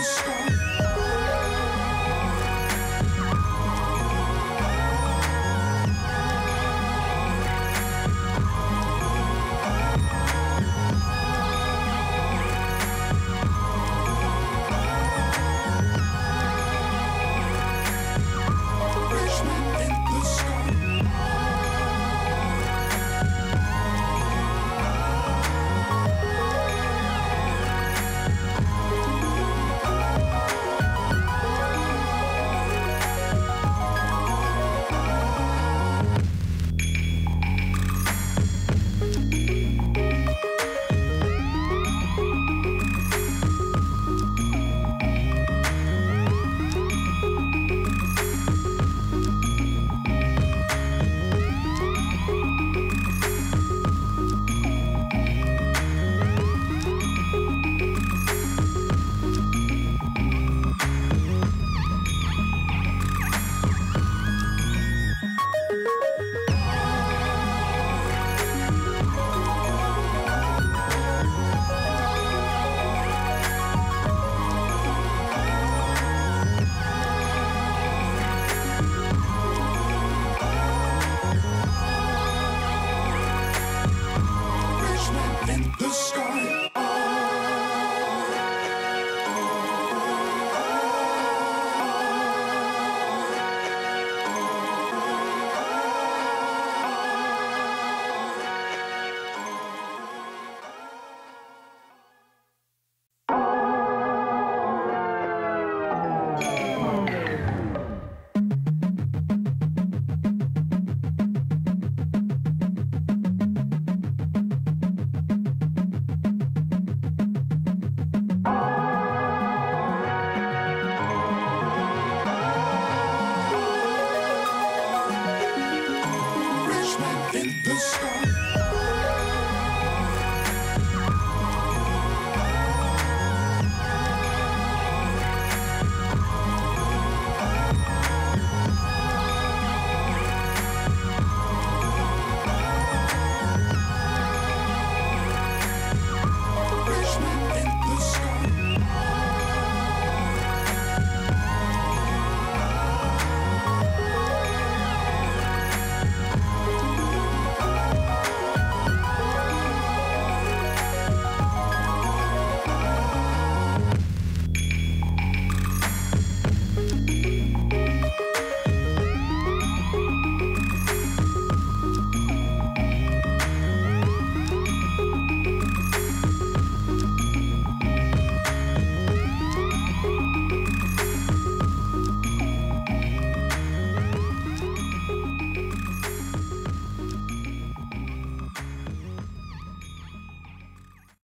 Stop.